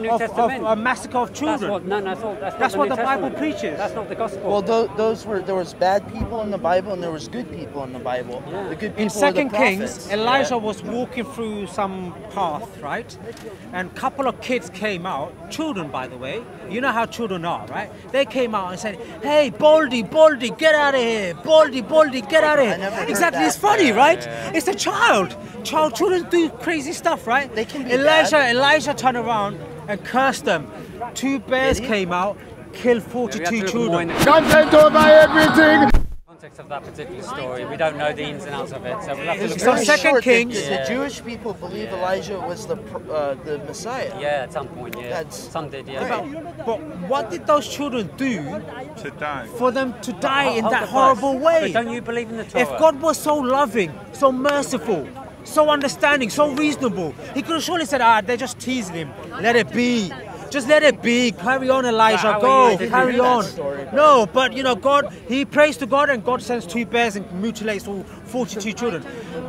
New of, of a massacre of That's children. what, no, that's, all, that's, That's not what New the Bible preaches. That's not the gospel. Well, tho- those were there was bad people in the Bible and there was good people in the Bible. The good people In were the Second Kings, prophets. Elijah was walking through some path, right? And a couple of kids came out, children by the way. You know how children are, right? They came out and said, "Hey, Baldy, Baldy, get out of here! Baldy, Baldy, get out of here!" exactly, that. it's funny, right? It's a child. Child, children do crazy stuff, right? They can be Elijah, bad. Elijah turned around and cursed them. Two bears came out, killed Yeah, we have 42 to look more in children. the Content over everything. context of that particular story. We don't know the ins and outs of it, so we'll have to look So at it. Second short, the- Kings- The, Jewish people believe Elijah was the uh, the Messiah. Yeah, at some point, yeah. That's- Some did, yeah. Right. But what did those children do To die. for them to die in that horrible verse. way? But don't you believe in the Torah? If God was so loving, so merciful, so understanding, so reasonable, He could have surely said, "Ah, they're just teasing him. Let it be. Just let it be. Carry on, Elijah. how are Go. Carry on." story. No, but you know, God. He prays to God, and God sends two bears and mutilates all 42 children.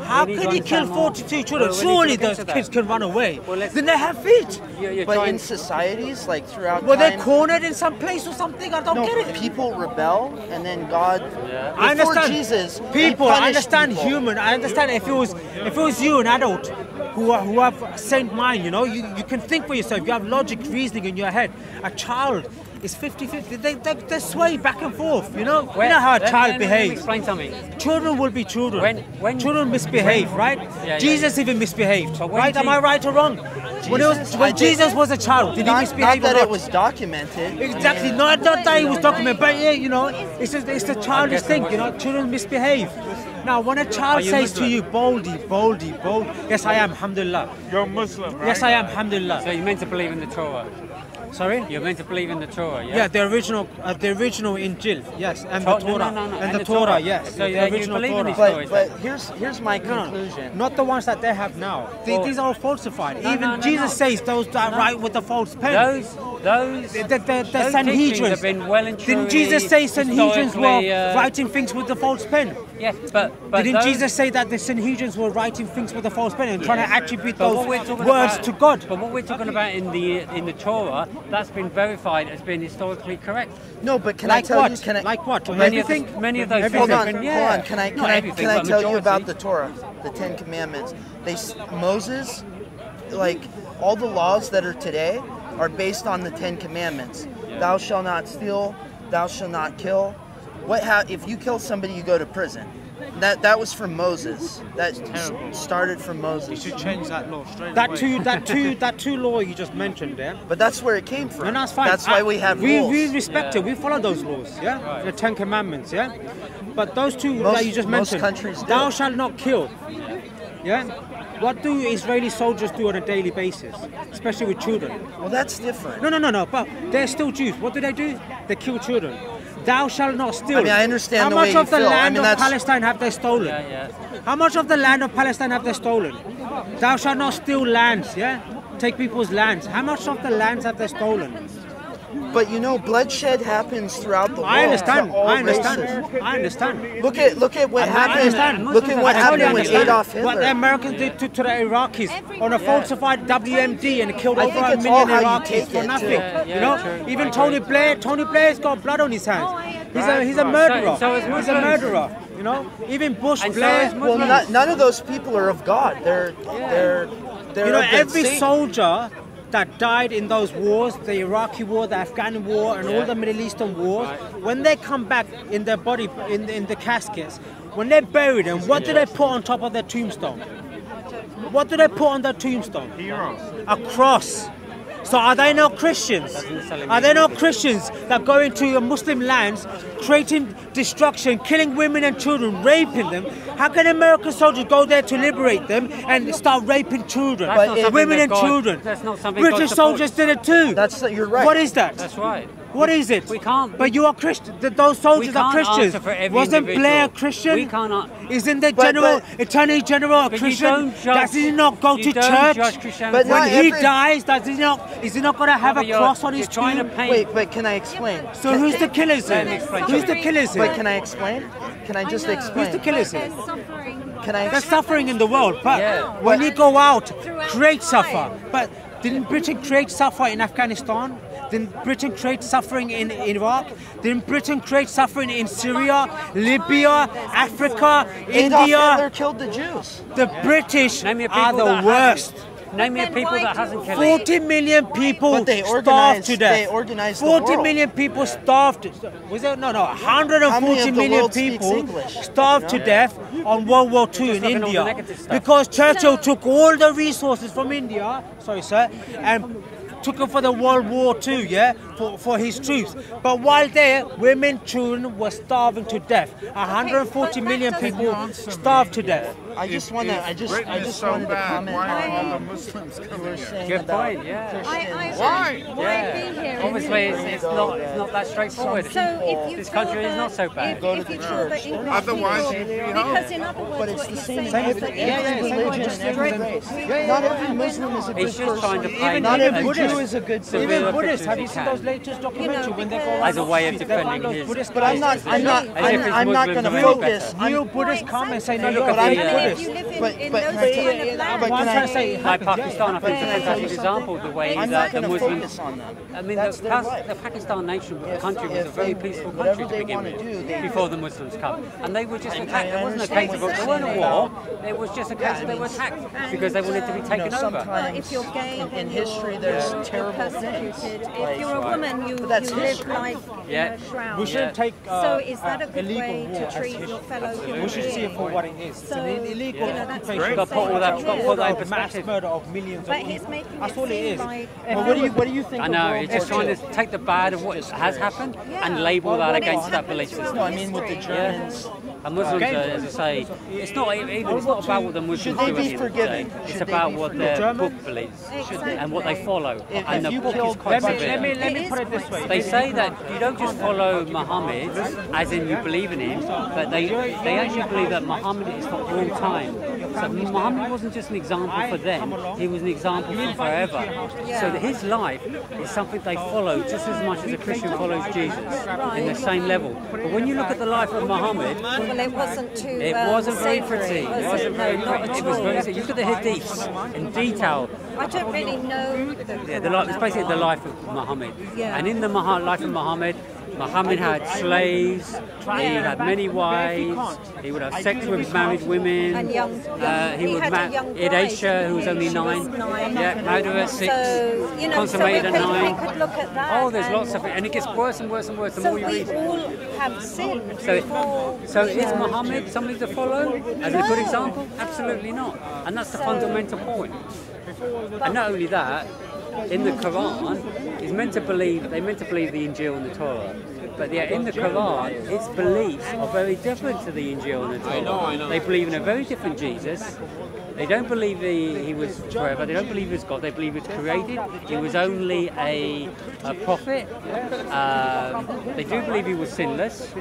How We can He kill 42 children? Well, we need to Surely those kids that. can run away. Well, let's- then they have feet. You're, you're But trying, in societies, like throughout Were they time, cornered in some place or something? I don't no, get it. people rebel, and then God. Yeah. I understand Jesus, people. I understand people. human. I understand if it was if it was you, an adult, who are, who have a sane mind, you know, you, you can think for yourself. You have logic, reasoning in your head. A child is 50-50. They, they, they sway back and forth. You know, When- you know how a child let me behaves. Explain something. Children will be children. When- when- children misbehave, right? yeah, Jesus even misbehaved, But when right? Am I right or wrong? when it was, Jesus, when Jesus was a child, did he misbehave not that or it was documented. Exactly, not, not that it was documented, but yeah, you know, it's just, it's the childish thing, you know, children misbehave. Now, when a child you says to you, boldy, boldy, bold, yes, I am, alhamdulillah. You're Muslim, right? Yes, I am, alhamdulillah. So you're meant to believe in the Torah. Sorry? You're meant to believe in the Torah, yeah? Yeah, the original, uh, the original Injil, yes, and the Torah- no, no, no, no, and the Torah, yes, So the then you original believe in Torah. these But, stories, but here's here's my No, no, conclusion. not the ones that they have now. The- Well- these are all falsified. No, Even no, no, Jesus no. says those that write with the false pen. Those, those, The, the, the, the those Sanhedrin. Have been well and Didn't Jesus say Sanhedrins were uh, writing things with the false pen? Yeah, but, but Didn't those, Jesus say that the Sanhedrins were writing things with the false pen and trying to attribute those what we're talking words about, to God? But what we're talking about in the in the Torah, that's been verified as being historically correct. No, but can Like I tell what? you? Can I, Like what? Many of, the, many of those. Hold on, been, hold on. Can I can Not I can I tell you about the Torah, the Ten Commandments? They Moses, like all the laws that are today, are based on the Ten Commandments. Thou shalt not steal. Thou shalt not kill. What ha- if you kill somebody, you go to prison. That that was from Moses. That s- started from Moses. You Moses. should change that law straight That away. two, that two, that two law you just mentioned there. But that's where it came from. No, that's fine. That's why Uh, we have we, rules. We respect it. We follow those laws. Yeah, the Ten Commandments. Yeah, but those two Most- that you just mentioned. most mentioned. countries do. Thou shalt not kill. Yeah. What do Israeli soldiers do on a daily basis, especially with children? well, that's different. No, no, no, no. But they're still Jews. What do they do? They kill children. Thou shalt not steal. I mean, I understand How the much way you of the feel. I land mean, of Palestine have they stolen? Yeah, yeah. How much of the land of Palestine have they stolen? Thou shalt not steal lands, yeah? Take people's lands. How much of the lands have they stolen? But you know, bloodshed happens throughout the world. I understand. to all I understand. races. I understand. Look at look at what I happened. understand. Look at what I totally happened with Adolf Hitler. what the Americans did to, to the Iraqis on a falsified WMD and killed over a it's all million how you Iraqis for nothing. too. Yeah, you know, true. even Tony. Blair. Tony Blair's got blood on his hands. He's a he's a murderer. So- so he's a murderer. You know, even Bush And Blair. is well, not, none of those people are of God. They're they're they're You know, every Satan. soldier that died in those wars, the Iraqi war, the Afghan war, and all the Middle Eastern wars, when they come back in their body, in, in the caskets, when they bury them, what do they put on top of their tombstone? What do they put on their tombstone? Heroes. A cross. So are they not Christians? Are they not Christians that go into Muslim lands, creating destruction, killing women and children, raping them? How can American soldiers go there to liberate them and start raping children, That's not something women and God- children? that's not something British soldiers did it too. That's you're right. What is that? That's right. What is it? We can't- But you are Christian. Those soldiers We are can't Christians. answer for every Wasn't individual. Blair a Christian? We cannot- Isn't the But- general, but- Attorney General a But you Christian? don't judge- does he not go you to don't church? judge But when he every- dies, does he not? Is he not going to have a cross on his you're trying to tomb? paint- Wait, but can I explain? So who's the killers Let here? me explain Who's the something. killers But here? can I explain? Can I just know. explain? Who's the killers here? There's suffering. Can I? There's suffering in the world, but Yeah. when you go out, Throughout great suffer. But Didn't Britain create suffering in Afghanistan? Didn't Britain create suffering in Iraq? Didn't Britain create suffering in Syria, Libya, Africa, Adolf Hitler India? killed the Jews. The British Name me a are the worst. Name me a people that hasn't killed. 40 million people they starved organized- to death. they organized the 40 world. million people starved. Was it? No, no. How many 140 of the million world speaks people English? starved to death on World War II in Just looking at all the India because Churchill took all the resources from India. Sorry, sir, and took for the World War II, yeah, for, for his troops. But while there, women, children were starving to death. 140 but million people answer me. starved to death. I just want to. I just. Britain I just so wanted to comment Why are all the Muslims what coming here? saying Good point, yeah. I, I, Why? Why be here? Obviously, it's, it's not it's not that straightforward. So if you this feel country is not so bad. If, Go if you feel church. that English Otherwise people, you'd be because home. in other words, But it's what the you're same saying is that every yeah, yeah, religion people and every race. Not every Muslim is a good It's just trying to person. paint Not a- every a Jew is a good person. Even Buddhists, have you you seen those latest documentaries when they go As a way of the streets, they find defending those his- Buddhist But I'm not. guys. I'm not. As if I'm, his I'm not Muslims going to are any focus. better. on- Real Buddhists come and say, no, Look look, I'm the, Buddhist. If in, But- in but those can I- kind of but lands, can What I'm trying to say, Like. Pakistan, I think But is a can I tell fantastic you example. The way I'm that the Muslims. focus on. I mean, the, their Pas- the Pakistan nation If- country was a very peaceful whatever country to begin with do, before the Muslims come, and they were just I- attacked. I It wasn't a case of what they you're weren't a war. about- It was just a case of they were attacked because they wanted to be uh, taken You over. Well, if you're sometimes gay, in, then in you're- history there's you're terrible persecuted. things. If you're a woman, you, But that's you live history. life Yeah. a shroud. We shouldn't take uh, so is that a uh, good illegal way to treat your fellow human We should see it for what it is. It's So, an illegal you know, that's occupation. what Got put all that, got to put that mass murder of millions But of he's people. making That's it all it seem is. like Well, what do you what do you think? I know, World it's just trying to take the bad of what has happened and label that against has that happened belief throughout system. I mean with the. Germans. And Muslims, uh, as I say, it's not even it's not about what the Muslims Should do they be the end the It's they about be what their German? book believes Exactly. and what they follow. If- and if the you book is killed- quite Let me, let me, let me put it this way. They say that you don't just follow Muhammad as in you believe in him, but they, they actually believe that Muhammad is for all time. So Muhammad wasn't just an example for them, he was an example for forever. So his life is something they follow just as much as a Christian follows Jesus in the same level. But when you look at the life of Muhammad, Well, it wasn't too. it um, wasn't very pretty. It was wasn't very pretty. It was very. You look at the hadiths in detail. I don't really know the Yeah, the life, it's basically the life of Muhammad. Yeah. And in the life of Muhammad, Muhammad had slaves, he had many wives, he would have sex with married women. And young- uh, he he would marry young he had bride, Aisha, who was only nine. nine. Yeah, married her at six. So, you know, so consummated could, nine. could look at that. Oh, there's lots of it, and it gets worse and worse and worse the So more you read. all have sinned. So, so is know, Muhammad something to follow as a good example? Absolutely not. And that's the fundamental point. And not only that, in the Quran, it's meant to believe they meant to believe the Injil and the Torah. But yeah, in the Quran, its beliefs are very different to the Injil and the Torah. I know, I know. They believe in a very different Jesus. They don't believe he, he was forever. They don't believe he was God. They believe he was created. He was only a, a prophet. Um, they do believe he was sinless.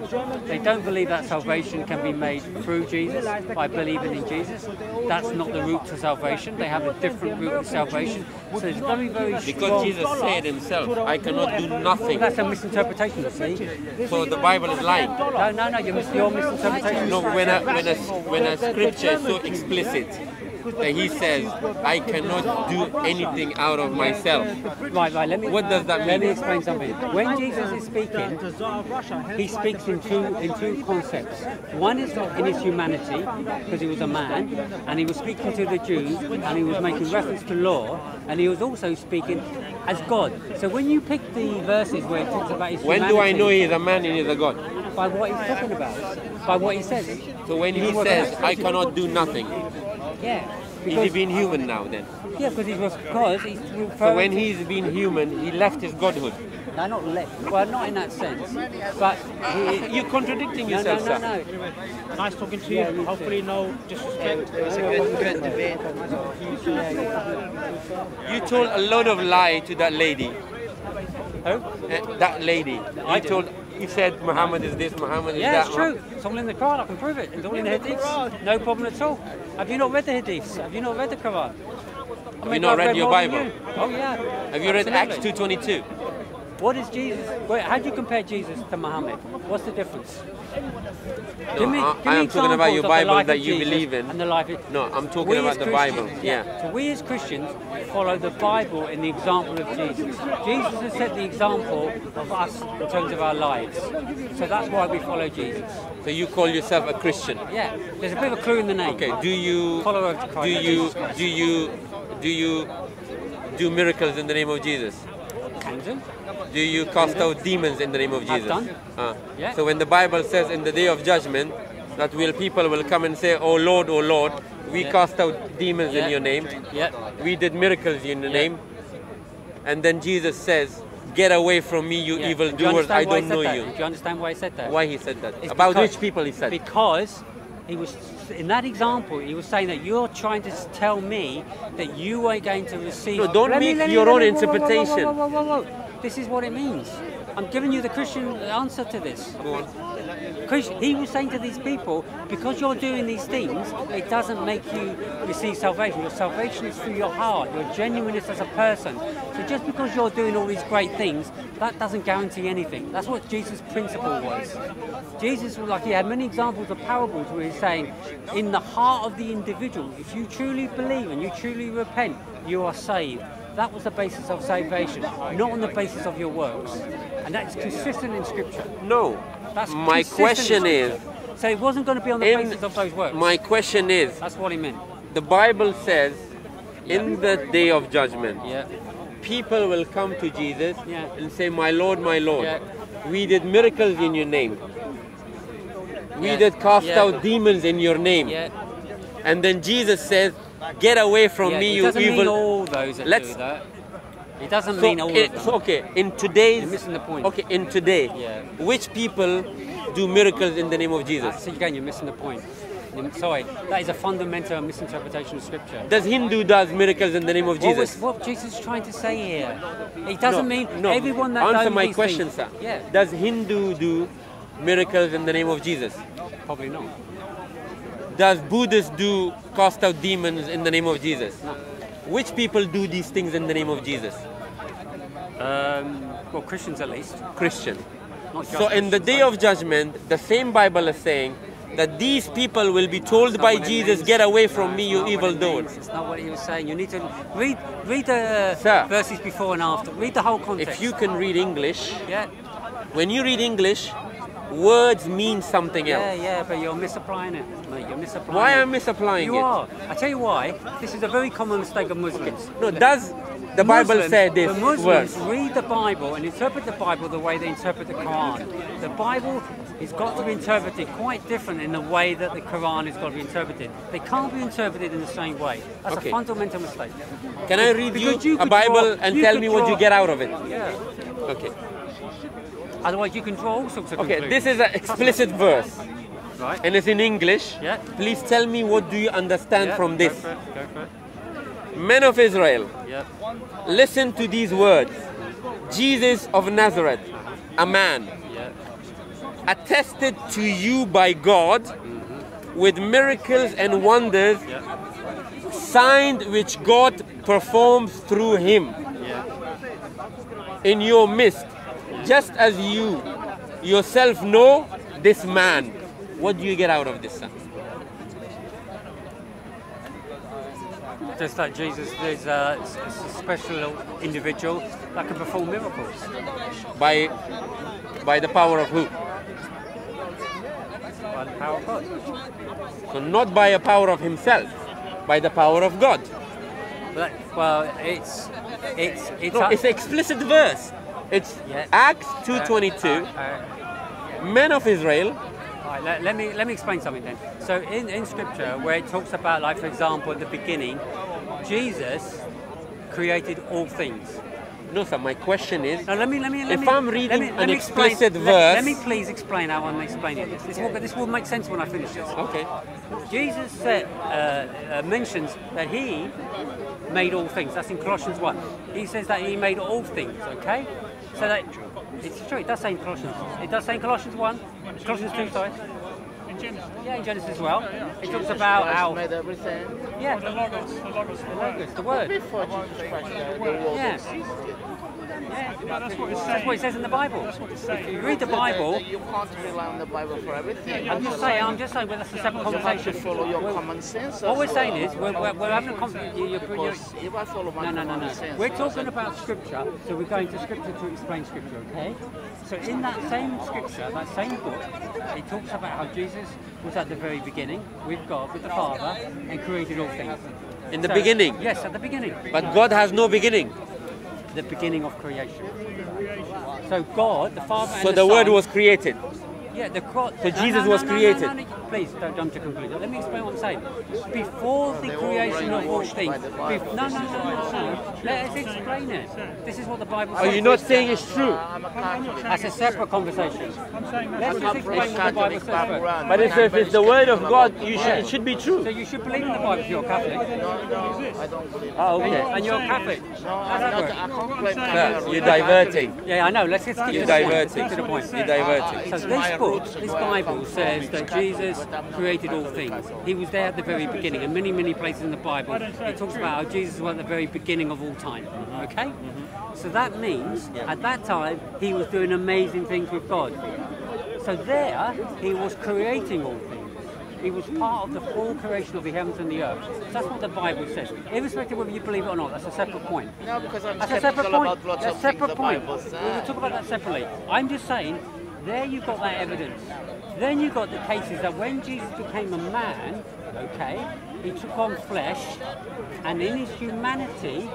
They don't believe that salvation can be made through Jesus by believing in Jesus. That's not the route to salvation. They have a different route to salvation. So it's very, very Because strong. Jesus said himself, I cannot do nothing. That's a misinterpretation, see. So the Bible is lying. No, no, no, you're, mis- you're misinterpretation. No, when a, when a, when a scripture is so explicit that he says, I cannot do anything out of myself. Right, right. Let me. What does that mean? Let me explain something. When Jesus is speaking, he speaks in two in two concepts. One is in his humanity, because he was a man, and he was speaking to the Jews, and he was making reference to law, and he was also speaking as God. So when you pick the verses where it talks about his When do I know he is a man and he is a God? by what he's talking about, by what he says. So when he what- says, I cannot do nothing, yeah, is he because, being human now then? yeah, because he was because he's referring So when he's been human, he left his godhood. no, not left. Well, not in that sense, but he, You're contradicting no, no, yourself, no, sir. no. Nice talking to you. Hopefully, no disrespect. It's a good, good debate. You told a lot of lie to that lady. Who? Eh, that lady. I You didn't. told, you said Muhammad is this, Muhammad is Yeah, that. it's true. It's all in the Quran. I can prove it. It's all in the Hadiths. No problem at all. Have you not read the Hadiths? Have you not read the Quran? I you not I've read your Bible? you. Oh yeah. Have you read Acts Absolutely. 2.22? What is Jesus? Wait, how do you compare Jesus to Muhammad? What's the difference? No, I- I am talking about your Bible that you Jesus believe in. And the life No, I'm talking We about the Bible, yeah. So we as Christians follow the Bible in the example of Jesus. Jesus has set the example of us in terms of our lives. So that's why we follow Jesus. So you call yourself a Christian? Yeah, there's a bit of a clue in the name. Okay. Do you Follower of Christ. do you do you do you do miracles in the name of Jesus? Can do. Do you cast out demons in the name of I've Jesus? done. Ah. Yeah. So when the Bible says in the day of judgment that will people will come and say, "Oh Lord, oh Lord, we Yeah. cast out demons Yeah. in your name. We did miracles in your name." And then Jesus says, "Get away from me, you evil Do doers! understand I don't know that? you." Do you understand why he said that? Why he said that? It's About which people he said? Because he was in that example, he was saying that you're trying to tell me that you are going to receive. No, don't Let make me- your let own me- interpretation. whoa, whoa, whoa, whoa. This is what it means. I'm giving you the Christian answer to this. Because he was saying to these people, because you're doing these things, it doesn't make you receive salvation. Your salvation is through your heart, your genuineness as a person. So just because you're doing all these great things, that doesn't guarantee anything. That's what Jesus' principle was. Jesus was like he had many examples of parables where he's saying, in the heart of the individual, if you truly believe and you truly repent, you are saved. That was the basis of salvation, not on the basis of your works. And that's consistent in Scripture. No. That's My question is, So it wasn't going to be on the in basis of those works. my question is, That's what he meant. the Bible says, in the day of judgment, Yeah. people will come to Jesus Yeah. and say, My Lord, my Lord, Yeah. we did miracles in your name. We Yeah. did cast Yeah. out demons in your name. Yeah. And then Jesus says, Get away from yeah. me, it you doesn't mean evil. all those that Let's- do that. It doesn't So, mean all it- so, okay, in today's You're missing the point. Okay, in today, Yeah. which people do miracles in the name of ah, Jesus? That's, again, you're missing the point. You're- sorry, that is a fundamental misinterpretation of Scripture. Does Hindu does miracles in the name of What, Jesus? was, what Jesus is trying to say here? It doesn't no, mean no. everyone that Answer my question, things. sir. Yeah, Does Hindu do miracles in the name of Jesus? probably not. Does Buddhists do cast out demons in the name of Jesus? Which people do these things in the name of Jesus? Um, well, Christians at least. Christian. So in the day of judgment, the same Bible is saying that these people will be told by Jesus, means. "Get away from it's me, you evil doers." It's not what he was saying. You need to read read the Sir. verses before and after. Read the whole context. If you can read English, yeah, when you read English, words mean something else. yeah, yeah, but you're misapplying it, mate. You're misapplying Why it. am I misapplying You it? are. I tell you why. This is a very common mistake of Muslims. No, does the Bible Muslims- say this The Muslims verse? read the Bible and interpret the Bible the way they interpret the Quran. The Bible has got to be interpreted quite different in the way that the Quran has got to be interpreted. They can't be interpreted in the same way. That's Okay. a fundamental mistake. Can I read Because you, you a Bible draw- and you tell me what you get out of it? Yeah. Okay. Otherwise, you can draw all sorts of Okay, conclusions. this is an explicit verse right. and it's in English. Yeah. Please tell me what do you understand Yeah, from go this? for it, Go for it. Men of Israel, Yeah. listen to these words. Jesus of Nazareth, a man Yeah. attested to you by God mm-hmm. with miracles and wonders, Yeah. signed which God performs through him Yeah. in your midst, just as you yourself know this man. What do you get out of this, son? Just like Jesus is a, a special individual that can perform miracles. By by the power of who? By the power of God. So not by a power of himself, by the power of God. But, well, it's it's it's. No, it's an explicit verse. It's Yeah. Acts uh, 2:22. uh, uh, Men of Israel, Right, let, let me let me explain something then. So in, in scripture where it talks about like for example at the beginning, Jesus created all things. no sir, my question is, Now let me let me let If me, I'm let reading me, an let me explain- explicit let- verse- Let, me please explain how I'm explaining this. This will this will make sense when I finish this. okay, Jesus said, uh, uh, mentions that he made all things. That's in Colossians 1. He says that he made all things, okay? So that it's true, it does say in Colossians. It does say in Colossians 1, Colossians 2, sorry. Yeah, in Genesis as well. It talks about how. made everything. Yeah, The logos, the logos, the word. it's the word. Before Jesus Christ the world Yeah. existed. That's what it says in the Bible. If you read the Bible, You can't rely on the Bible for everything. I'm just saying, I'm just saying, well, that's a separate you conversation. follow your We're- common sense. All as we're saying is, we're, we're, we're having a conversation. You're, you're, Because if I follow my no, no, no, no. sense, We're talking about scripture, so we're going to scripture to explain scripture, okay? So in that same scripture, that same book, it talks about how Jesus was at the very beginning with God, with the Father, and created all things. In the So- beginning. Yes, at the beginning. But God has no beginning. The beginning of creation. So God, the Father, So the the word was created. Yeah, the cro- So no, Jesus no, was no, no, created. No, no, no. Please don't jump to conclusion. Let me explain what I'm saying. Before the creation of all things. Bef- no, no, no, no, no. Let us explain it. This is what the Bible says. Are you not saying it's true? I'm a Catholic. That's a separate conversation. Let's just explain what the Bible says Bible first. run. But if, if it's the word of God, you should, it should be true. So you should believe in the Bible if you're a Catholic. I don't believe. Oh, And, okay. and you're a Catholic. No, I'm does that not. I can't claim Sir, Catholic. you're diverting. Yeah, I know. Let's just get to You're the point. diverting. Get to the point. You're diverting. So this book, this Bible says that Jesus created all things. He was there at the very beginning. In many, many places in the Bible, it talks about how Jesus was at the very beginning of all time. Okay? So that means at that time he was doing amazing things with God. So there he was creating all things. He was part of the full creation of the heavens and the earth. That's what the Bible says. Irrespective of whether you believe it or not, that's a separate point. No, because I'm That's a separate point. about lots That's of a separate the point. Bible We will says. talk about that separately. I'm just saying, there you've got that evidence. Then you've got the cases that when Jesus became a man, okay, he took on flesh, and in his humanity,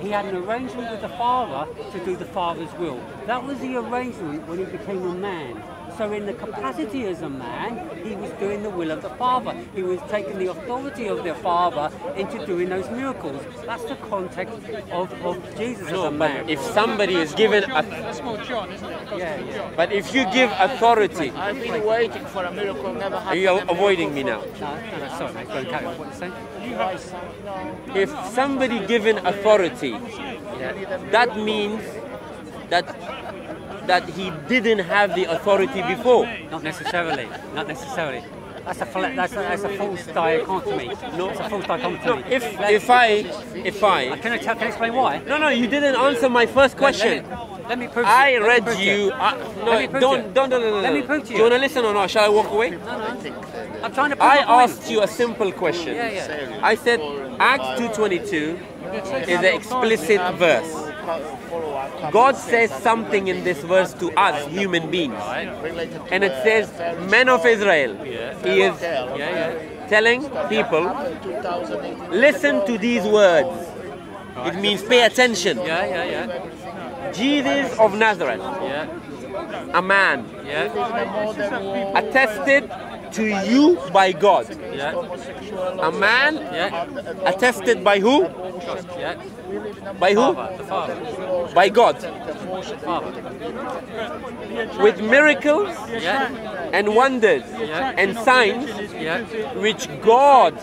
he had an arrangement with the Father to do the Father's will. That was the arrangement when he became a man. So in the capacity as a man, he was doing the will of the Father. He was taking the authority of the Father into doing those miracles. That's the context of, of Jesus as a man. but if somebody is given a, yeah, yeah. but if you give authority, I've been waiting for a miracle, never are you a avoiding me now? No, no, sorry, mate. Go and carry on. What you saying? If somebody given authority, that means that that he didn't have the authority before. Not necessarily. Not necessarily. That's a that's a, that's a false dichotomy. No, it's a false dichotomy. If if I if I uh, can I tell, can I explain why? no no you didn't answer my first question. Let, let me prove. I you. Read you. I, uh, no, don't, don't, don't, no, no, Let me prove to Do you. you want to listen or not? Shall I walk away? No, no. I'm trying to prove I asked you a simple question. Yeah, yeah. I said Acts 2:22 is an explicit verse. God says something in this verse to us, human beings, and it says, "Men of Israel." He is telling people, listen to these words. It means pay attention. Jesus of Nazareth, Yeah, a man, attested to you by God. yeah, A man yeah, attested by who? yeah. By who? Father, the Father, By God. Father. With miracles and wonders and signs which God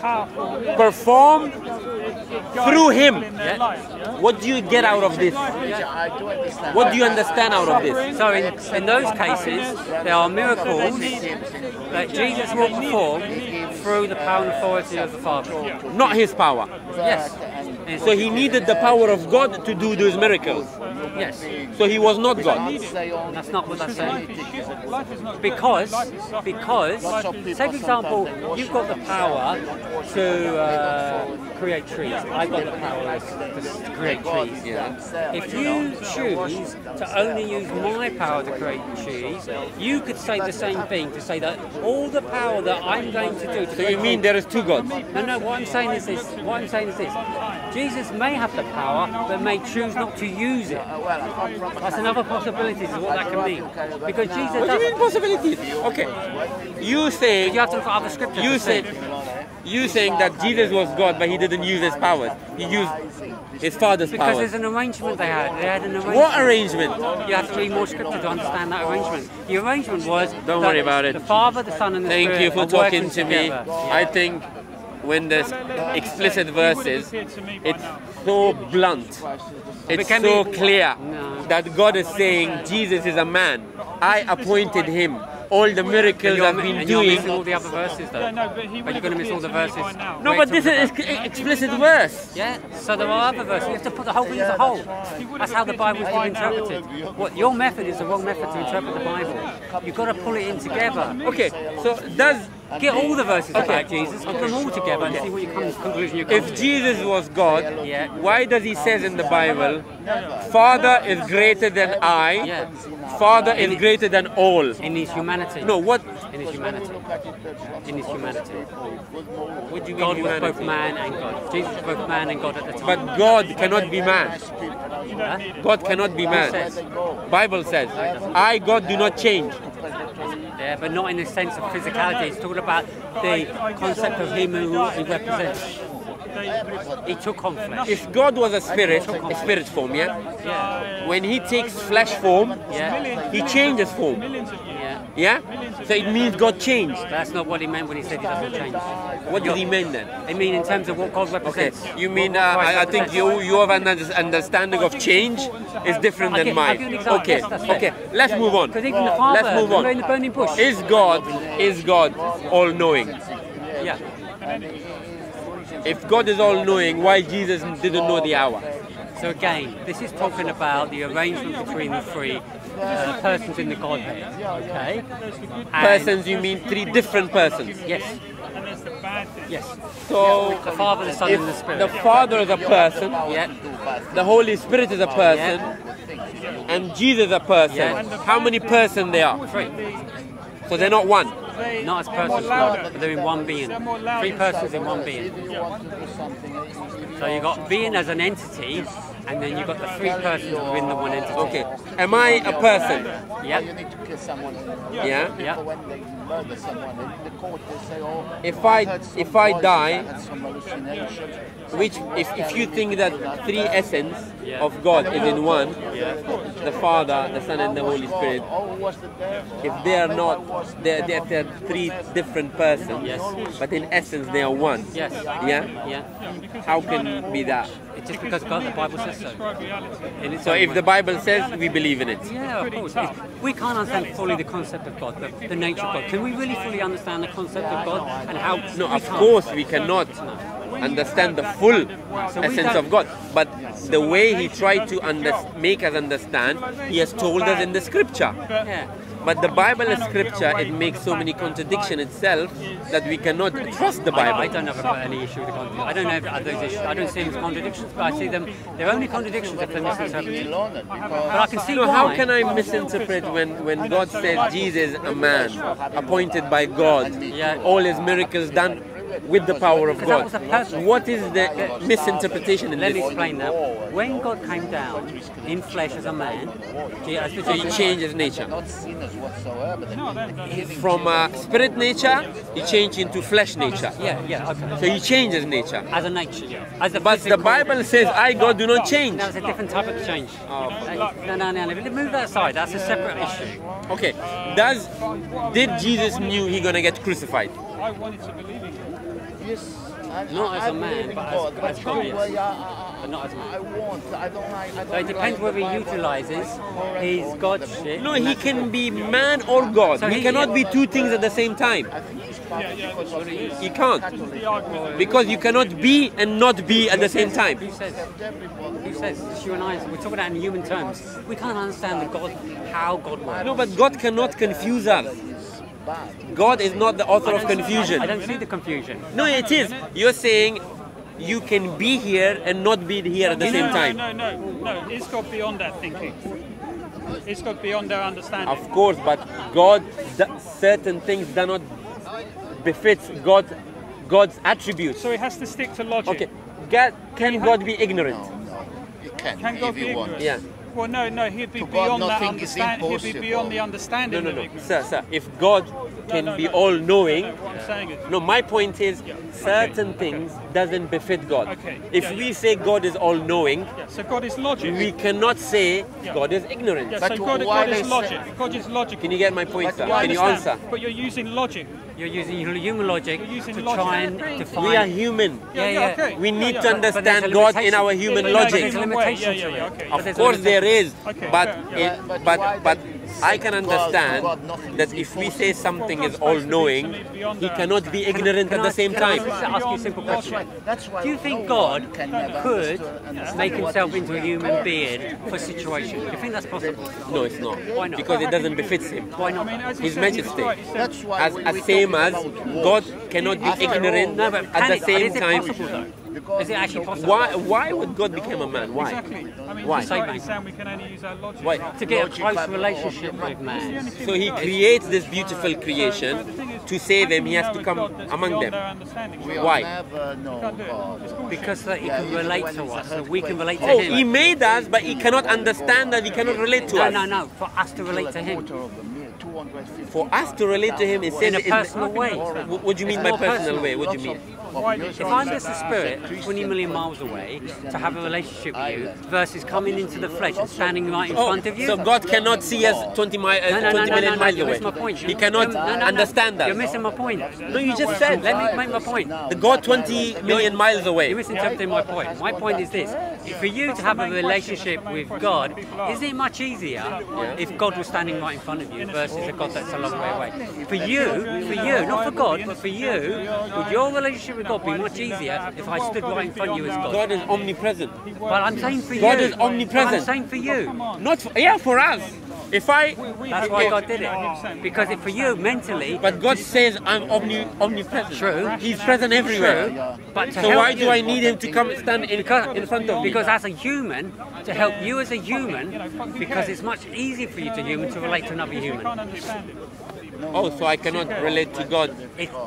performed through him. yeah. What do you get out of this? I do understand. What do you understand out of this? So in, in those cases, there are miracles that Jesus will perform through the power and authority of the Father. Not his power. Yes. So he needed the power of God to do those miracles. Yes. So he was not God. That's not what that's saying. Because, because, for example, you've got the power to uh, create trees. I've got the power to, create trees. If you choose to only use my power to create trees, you could say the same thing to say that all the power that I'm going to do to So you mean there is two gods? no, no. What I'm saying is this. What I'm saying is this. Jesus may have the power, but may choose not to use it. That's another possibility of what that can mean. Because Jesus What do you mean possibilities? Okay. You say You have to look at other scriptures. you say you saying that Jesus was God but he didn't use his powers. He used his father's Because powers. there's an arrangement they had. They had an arrangement. What arrangement? You have to read more scripture to understand that arrangement. The arrangement was. Don't worry about it. The Father, the Son, and the Thank Spirit you for talking to me. together. I think when there's explicit verses, it's so blunt. It's can so clear that God is saying Jesus is a man. I appointed him all the miracles I've mi- been and you're missing all the other verses, though. Yeah, no, but he But you're wouldn't going to miss all the verses. No, but this is about- ex- explicit verse. Yeah, so there are other verses. You have to put the whole thing as a whole. That's how the Bible is interpreted. What your method is the wrong method to interpret the Bible. You've got to pull it in together. Okay, so does Get all the verses Okay. about Jesus, put them all together, and see what you come to conclusion you come if to. Jesus was God, Yeah. why does he says in the Bible, Father is greater than I, Yeah. Father is greater than all? in his humanity. No, what? in his humanity. In his humanity. What do you mean God was both man and God. Jesus was both man and God at the time. But God cannot be man. Huh? God cannot be man. Bible says, I God do not change. Yeah, but not in the sense of physicality. It's talking about the concept of him who he represents. He took on flesh. If God was a spirit, a spirit form, yeah, Yeah, when He takes flesh form, yeah, He changes form, yeah. So it means God changed. That's not what he meant when he said he doesn't change. What did He mean then? I mean, in terms of what God represents. Okay, you mean uh, I, I think you you have an understanding of change is different than mine. give you an example. Okay, Yes, that's fair. okay. Let's move on. Because even the Father, Let's move remember in the on. Is God is God all knowing? yeah. If God is all knowing, why Jesus didn't know the hour? So again, this is talking about the arrangement between the three uh, persons in the Godhead. Okay. Persons, you mean three different persons? Yes. And there's the bad thing. Yes. So The Father, the Son, if and the Spirit. the Father is a person, yeah. the Holy Spirit is a person, and Jesus is a person, Yeah. how many persons they are? Three. So they're not one. Not as persons, but they're in one being. Three persons in one being. So you've got being as an entity, and then you've got the three persons within the one entity. Okay. Am I a person? Yeah. You need to kill someone. Yeah. Yeah. When they murder someone, in the court they say, oh, If I if I die, had some hallucination. which if, if you think that three essence of God is in one, the Father, the Son, and the Holy Spirit, Oh, was the devil? if they are not, they're, they're, they're three different persons, Yes. but in essence they are one. Yes. Yeah. Yeah. How can be that? Just because God, the Bible says so. So if way. the Bible says, we believe in it. Yeah, of course. It's- We can't understand fully the concept of God, the, the nature of God. Can we really fully understand the concept of God and how? No, of can't. course we cannot understand the full So essence of God, but the way He tried to under- make us understand, He has told us in the Scripture. Yeah. But the Bible and Scripture, it makes so many contradictions itself that we cannot trust the I, I don't have a- any issue with the contradiction. I don't know if those issues. I don't see them as contradictions, but I see them. They're only contradictions if they're misinterpreted. But I can see So why. how can I misinterpret when, when God says Jesus, a man, appointed by God, Yeah. all his miracles done with the power of God? was a person. What is the misinterpretation in Let me explain that. When God came down in flesh as a man, he, as So he changed his nature. Not sinners whatsoever. They're From uh, spirit nature, he changed into flesh nature. Yeah, yeah, okay. So he changed his nature. As a nature, yeah. as a But the Bible says, I, God, do not change. That was a different type of change. Oh. No, no, no, no. Move that aside. That's a separate issue. Okay, does did Jesus knew he gonna get crucified? I wanted to believe in Yes. I, Not as I a man, but as- God, as but God, you, uh, I- But not as a man. I want. I don't like. I don't So it depends like whether he utilises his godship. No, he can be man or God. So he he- cannot be two things at the same time. I think he's part because of his He can't. Because you cannot be and not be at the same time. Who says? Who says? You and I. We're talking about in human terms. We can't understand the God, how God works. No, but God cannot confuse us. God is not the author of confusion. I don't see the confusion. No, it is. You're saying you can be here and not be here at the no, same no, time. No, no, no, no. It's got beyond that thinking. It's got beyond their understanding. Of course, but God, certain things do not befits God, God's attributes. So it has to stick to logic. Okay, God, can God be ignorant? No, You can, Can God if be you want. ignorant? Yeah. Well, no, no. He'd be To God, beyond that understanding. He'd be beyond the No, understanding no, of no, ignorance. sir, sir. If God can no, be no. all-knowing, What I'm saying is, no, my point is certain Okay, things doesn't befit God. Okay, If yeah, we yeah. say God is all-knowing, yeah, so God is logic. we cannot say God is ignorant. yeah, But so God, why God they is say- logic. God is logic. Can you get my point, sir? Can you answer? But you're using logic. You're using human logic using to logic. try and define. We are human. Yeah, yeah. okay. We need yeah. to But- but there's understand God in our human Yeah, logic. yeah, yeah, yeah, yeah, okay. Of course there there is, Okay, but fair. it, But but but I can understand God nothing that is if we say something is all knowing, he cannot be ignorant Can at the same I time. ask you a simple question? That's why Do you think God could make himself into a human being for situations? Do you think that's possible? No, it's not. Why not? Because it doesn't befit him. Why not? mean, as he His Majesty. right, he said- That's why As, as same as. God cannot be ignorant No, at the same time. Possible Is it actually possible? Why why would God become a man? Why? Exactly. I mean, Why? he's right in saying we can only use our logic. Why? To get a close relationship with man. So he creates this beautiful creation. To save him, he has to come among them. Why? will never know God. Because that he Yeah, can relate to us, so we can relate to Oh, he made us, but he cannot understand that he cannot relate to No, us. no, no. For us to relate to him. Quarter of a million, 250. For us to relate to him, it In a personal way. What, what do you mean by personal personal. way? What do you mean? If I'm just a spirit 20 million miles away to have a relationship with you versus coming into the flesh and standing right in Oh, front of you. so God cannot see us 20, mi- uh, no, no, 20 no, no, million no, miles you away. missed my point. He cannot No, no, no, understand You're missing my point. No, you just said Let me make my point. the God 20 million miles away. You're misinterpreting my point. My point is this: for you to have a relationship with God, is it much easier if God was standing right in front of you versus a God that's a long way away? For you, for you, not for God, but for you, would your relationship with God be much easier if I stood right in front of you as God? God is omnipresent. Well, I'm saying for you. God is Well, omnipresent. I'm saying for you. Not for, yeah, for us. If I, That's why God did it. Because if for you mentally, but God says I'm omni, omnipresent. True. He's present everywhere. True. But So why do I need him to come stand in, in front of me? Because as a human, to help you as a human, because it's much easier for you to human to relate to another human. Oh, so I cannot relate to God.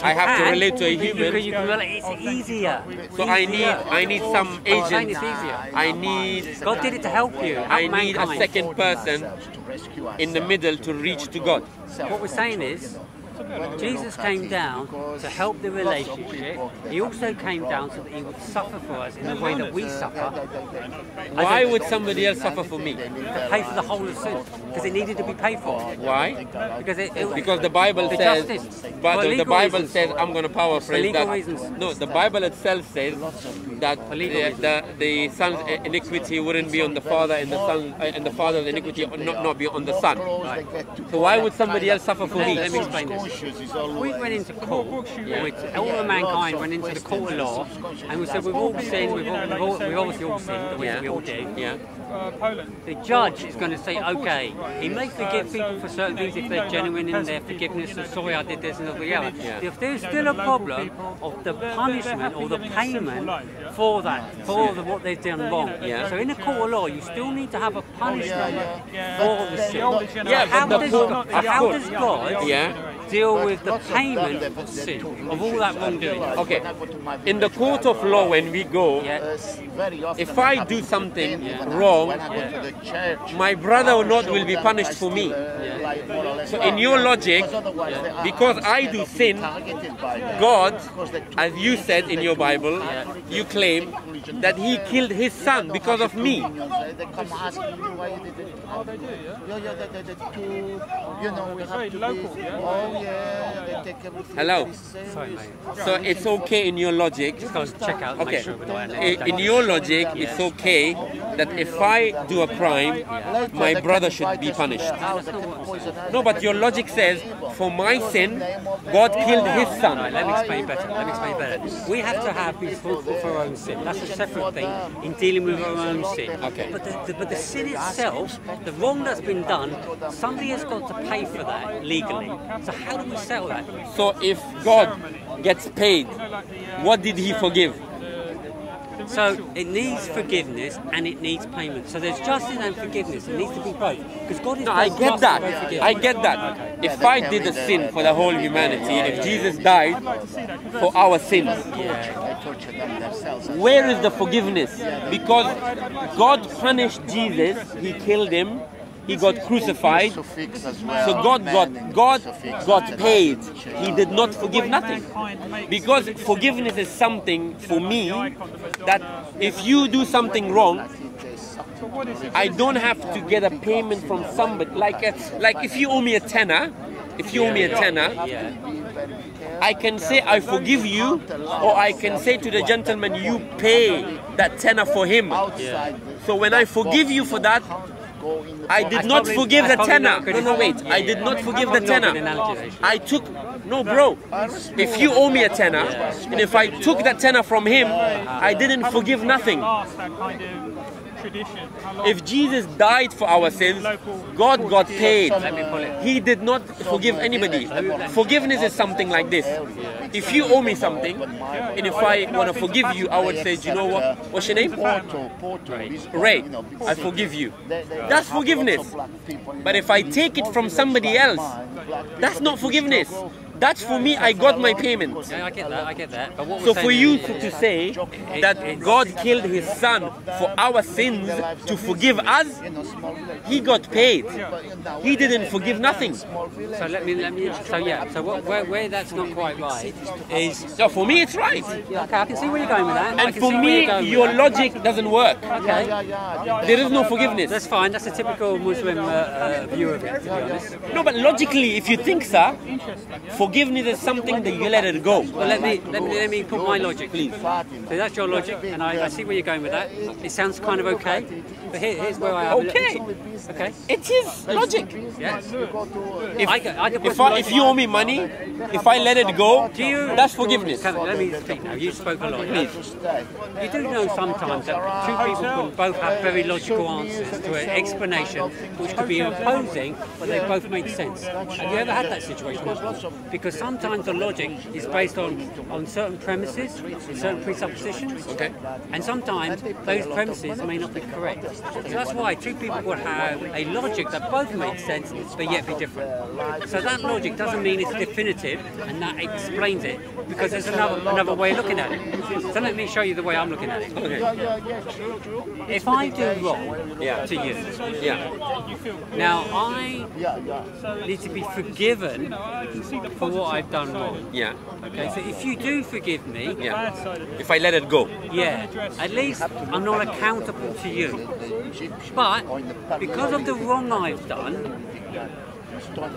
I have to relate to a human. you can relate, it's easier. So I need I need some oh, I'm agent. I need God did it to help you. I need a second person in the middle to reach to God. What we're saying is, Jesus came down to help the relationship. He also came down so that he would suffer for us in the way that we suffer. Why would somebody else suffer for me? To pay for the whole of sin, because it needed to be paid for. Why? Because it, it Because the Bible says, justice. but the, the Bible reasons. says, I'm going to paraphrase that. reasons. No, the Bible itself says that the, the, the son's iniquity wouldn't be on the father, and the son uh, and the father's iniquity not not be on the son. So why would somebody else suffer for me? Let me explain this. We went into court, with, all of mankind went into the court of law, and we said we've all sinned, we've, all, we've, all, we've obviously all sinned, which Yeah. we all do. Yeah. Uh, Poland. The judge is going to say, okay, he may forgive people for certain things if they're genuine in their forgiveness, and sorry I did this and the other. If there's still a problem of the punishment or the payment for that, for the, what they've done wrong. Yeah. So in a court of law, you still need to have a punishment for the sin. Yeah, how does, court- God- how does God Yeah. Deal with the payment of sin, of all that wrongdoing? Okay. In the court of law, when we go, Yeah. if I do something wrong, when I go to the church, my brother or not will be punished for me. like more or less, So in your logic, because otherwise they are because I do sin, being targeted by them, God, as you said in your Bible, you claim that He killed His son because of me. They come asking you why you did it. Oh, they do, yeah? Yeah, yeah, they, they, they too, you know, we have to local, be, oh yeah, they take everything Hello? Sorry. So it's okay in your logic. Just go check out, Okay. sure we're not I- In your logic, it's okay that if I do a crime, my brother should be punished. No, but your logic says, for my sin, God killed his son. let me explain better. Let me explain better. We have to have responsible for our own sin. That's separate thing in dealing with our own sin. Okay. But the, the, but the sin itself, the wrong that's been done, somebody has got to pay for that legally. So how do we settle that? So if God gets paid, what did he forgive? So it needs forgiveness and it needs payment. So there's justice and forgiveness. It needs to be both. Because God is No, I get that. and both forgiving. I get that. If I did a sin for the whole humanity, if Jesus died for our sins, They torture them themselves. where is the forgiveness? Because God punished Jesus, he killed him, he got crucified. So God got God got paid. He did not forgive nothing. Because forgiveness is something for me that if you do something wrong, I don't have to get a payment from somebody. Like a, like if you owe me a tenner, if you owe me a tenner, I can say I forgive you, or I can say to the gentleman, you pay that tenner for him. So when I forgive you for that, I did That's not forgive the that's tenner. not a good No, no, wait. example. I did yeah. not forgive the Probably tenner. good analogy, actually. I took no, bro. If you owe me a tenner, and if I took that tenner from him, I didn't forgive nothing. Tradition. If Jesus died for our sins, God got paid. Let me pull it. He did not forgive anybody. Forgiveness is something like this. If you owe me something, and if I want to forgive you, I would say, do you know what? What's your name? Porto, Porto, this guy, Ray. you know, because I forgive you. they- they That's forgiveness. lots of black people in But if I take it from somebody else, mind, black people, That's not forgiveness. That's for me. I got my payment. Yeah, I get that. I get that. But what So for you to, to say that God killed his son for our sins to forgive us, You know, small village. he got paid. You He didn't forgive nothing. So let me let me. So yeah. So what, where where that's not quite right is. So for me, it's right. Yeah, okay, I can see where you're going with that. And for me, going your logic doesn't work. Okay. There is no forgiveness. That's fine. That's a typical Muslim uh, uh, view of it, to be honest. No, but logically, if you think, sir, me is something that you let it go. Well, let me let me let me put my logic. Please. So that's your logic, and I, I see where you're going with that. It sounds kind of okay, but here, here's where I am. Okay. Okay. It is logic. Yes. If, I I can if, I, logic- if you owe me money, if I let it go, Do you? that's forgiveness. Come, let me speak now. You spoke a lot. Please. You do know sometimes that two people can both have very logical answers to an explanation which could be opposing, but they both make sense. Have you ever had that situation? Because sometimes the logic is based on, on certain premises, certain presuppositions, Okay. and sometimes those premises may not be correct. So that's why two people would have a logic that both makes sense, but yet be different. So that logic doesn't mean it's definitive, and that explains it, because there's another another way of looking at it. So let me show you the way I'm looking at it. If I do wrong Yeah. to you, Yeah. now I Yeah, yeah. need to be forgiven for what I've done wrong. Yeah. Okay, so if you do forgive me, Yeah. If I let it go. yeah, at least I'm not accountable to you. But because of the wrong I've done,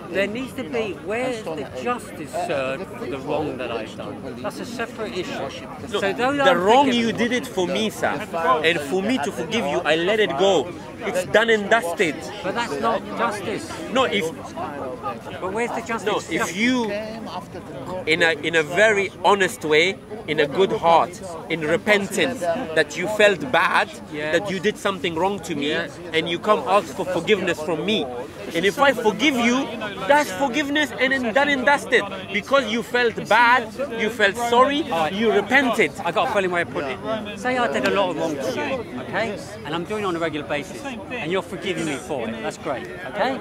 there needs to be where's the justice served for the wrong that I've done. That's a separate issue. No, so though the I'm wrong you did it for me, sir. And for me to forgive you, I let it go. It's done and dusted. But that's not justice. No, if But where's the justice? no, if you in a in a very honest way, in a good heart, in repentance, that you felt bad, Yeah. that you did something wrong to me, Yeah. and you come ask for forgiveness from me. And if I forgive you, that's forgiveness and then done and dusted. Because you felt bad, you felt sorry, you repented. I got a funny way of putting it. Say I did a lot of wrong to you, okay? And I'm doing it on a regular basis, and you're forgiving me for it. That's great, okay?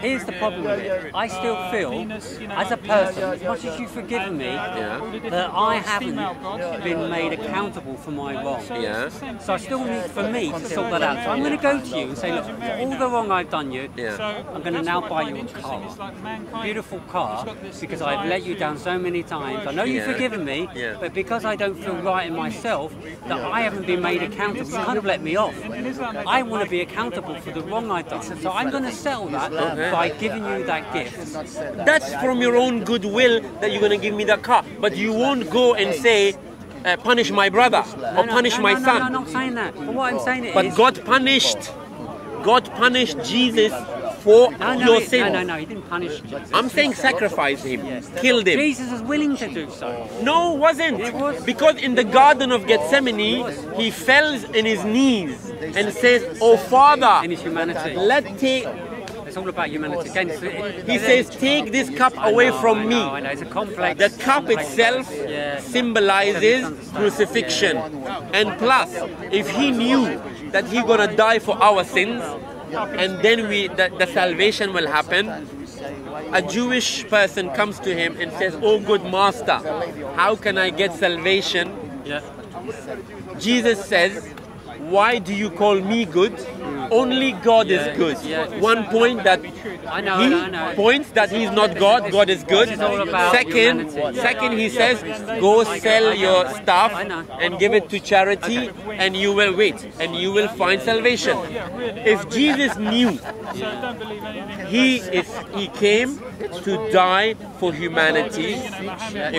Here's the problem with it. I still feel, as a person, as much as you've forgiven me, that I haven't been made accountable for my wrong. Yeah. So I still need for me to sort that out. So I'm going to go to you and say, look, for all the wrong I've done you, Yeah. I'm going to now buy you a car. Beautiful car, because I've let you down so many times. I know you've Yeah. forgiven me, Yeah. but because I don't feel right in myself, that I haven't been made accountable. You kind of let me off. I want to be accountable for the wrong I've done. So I'm going to settle that by giving you that gift. That's from your own goodwill that you're gonna give me that car. But you won't go and say, uh, punish my brother No, or no, punish no, my no, no, son. No, I'm not saying that. But what I'm saying is... But God punished, God punished Jesus for no, no, your he- sin. no, no, no, he didn't punish Jesus. I'm saying sacrifice him, killed him. Jesus is willing to do so. No, wasn't. It was. Because in the Garden of Gethsemane, he fell in his knees and says, Oh Father, In his humanity. let take. It's all about humanity. Again, it- He says, Take this cup away know, from I me. know, I know. It's a complex. The cup itself Yeah. symbolizes crucifixion. And plus, if he knew that he gonna die for our sins, and then we the, the salvation will happen, a Jewish person comes to him and says, Oh good master, how can I get salvation? Yeah. Jesus says, Why do you call me good? Only God Yeah, is good. yeah. One point that I know, he I know, points that he's not God, God is good. Is Second, humanity. second he says, go sell your stuff and give it to charity and you will wait and you will find salvation. If Jesus knew he is he came to die for humanity,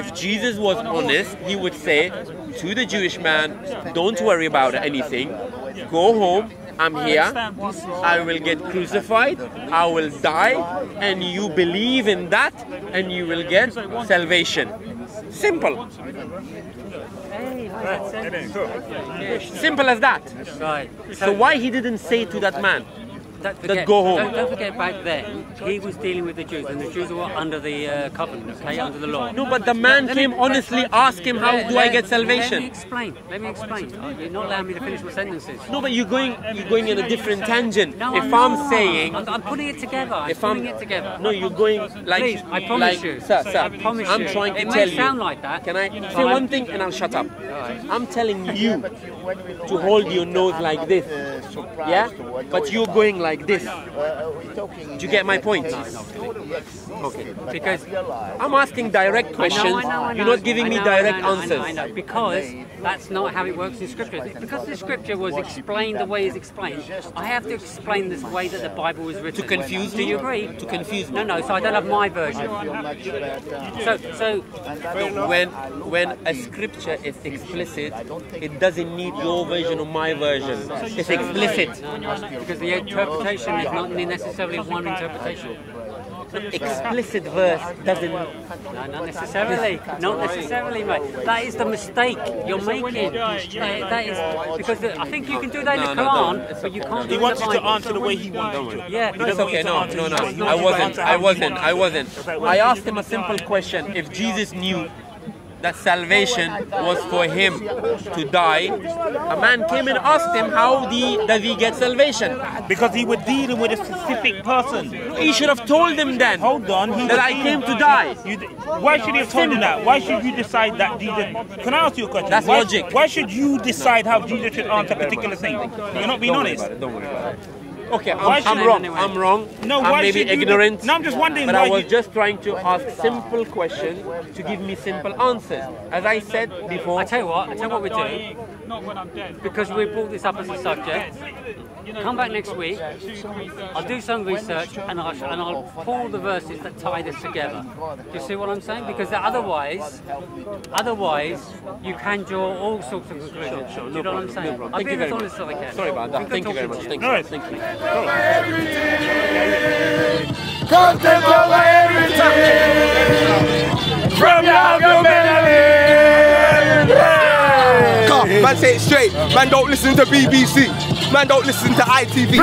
if Jesus was honest, he would say to the Jewish man, don't worry about anything. Go home, I'm here, I will get crucified, I will die, and you believe in that, and you will get salvation. Simple. Simple as that. So why he didn't say to that man, Don't forget, go home. Don't, don't forget back then, he was dealing with the Jews, and the Jews were under the uh, covenant, okay, under the law. No, but the man Let me- came honestly, ask him, how Let- do I let- get Let me salvation? explain. Let me explain. Oh, You're not allowing me to finish my sentences. No, but you're going, you're going in a different tangent. No, if I'm I'm not. saying, I'm, I'm putting it together. I'm if I'm, putting it together. no, you're going like, Please, I promise like, you. sir, sir, I promise I'm you. trying to it tell may you. sound like that. Can I say Fine. one thing and I'll shut up? I'm telling you to hold your nose like this, yeah? But you're going like this. Uh, uh, Do you get my point? Okay. Because I'm asking direct I know, questions. I know, I know. You're not giving me direct I know, I know, answers. Because that's not how it works in Scripture. Because the Scripture was explained the way it's explained, I have to explain this way that the Bible was written. To confuse me? Do you agree? To confuse me? No, no. So I don't have my version. So, so when when a scripture is explicit, it doesn't need your version or my version. It's explicit. because the interpretation is not necessarily one interpretation. Explicit verse doesn't. No, not necessarily. Not necessarily, mate. That is the mistake you're making. That, that is because the, I think you can do that in the Quran, but you can't do He it wants in you the to answer the way he wants you. Yeah, He No, it's okay. No, no, no. I wasn't. I wasn't. I wasn't. I asked him a simple question. If Jesus knew that salvation was for him to die, a man came and asked him, "How the, does he get salvation?" Because he was dealing with a specific person. He should have told him then Hold on. He that I came to die. You, why should he have told him that? Why should you decide that Jesus? Can I ask you a question? That's why, logic. Why should you decide how Jesus should answer a particular thing? You're not being Don't worry honest. about it, Don't worry about it. Okay, I'm, Why I'm wrong. Anyway. I'm wrong. No, I'm why maybe should you- ignorant. No, I'm just wondering But why I was you- just trying to ask simple questions to give me simple answers. As I said before, I tell you what. I tell you what we do. Not when I'm dead. Because we brought this up as a subject. Come back next week. I'll do some research and I'll, and I'll pull the verses that tie this together. Do you see what I'm saying? Because otherwise, otherwise you can draw all sorts of conclusions. Sure, Do you know what I'm saying? no. I'll Thank be you as very honest as I can. sorry about that. Thank you very much. Thank No, you. it's- Thank you. Content over everything. From your government. Come, man, say it straight. Man, don't listen to BBC. Man, don't listen to ITV.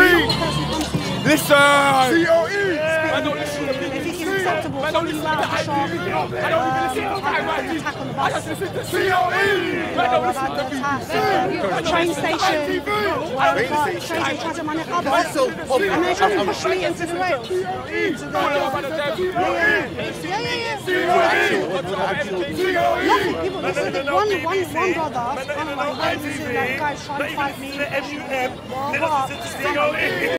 Listen. COE. Man, don't listen to BBC. Man, don't listen to ITV. I don't even listen to ITV. I just listen to COE. Man, don't listen to BBC. train station. Where we got train station has a man at other. And they're trying to push me into the rails. Into the yeah, yeah, yeah. Nothing. People, this is the one, one, one brother. I don't know, went to that guy's trying to fight me. Well, what?